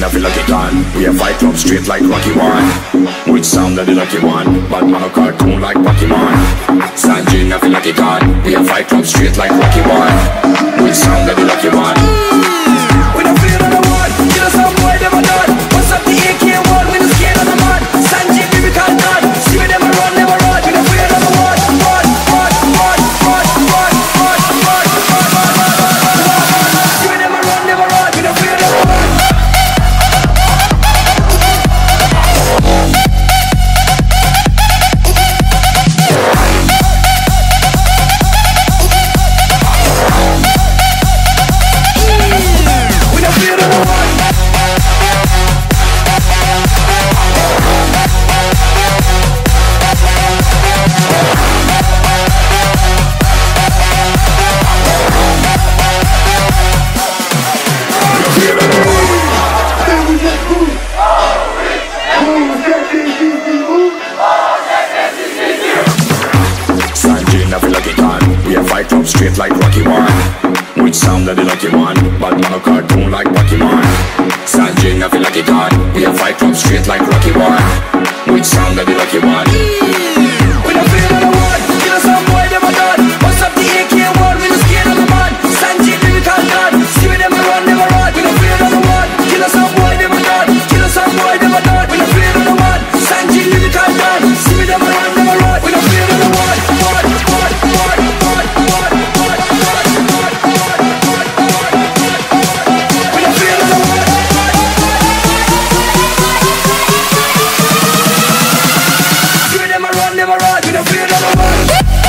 Sanjay, I feel like a gun We a fight club straight like Rocky One. Which sound of the lucky one? But man a cartoon like Pokemon Sanjay, I feel like a gun We a fight club straight like Rocky One. Which sound of the lucky one Club straight like Rocky One. Which sound of the lucky one? But man a cartoon like Pokemon Sanjay, I feel like a gun We a fight club straight like Rocky One. Which sound of the run, never run, we don't fear no one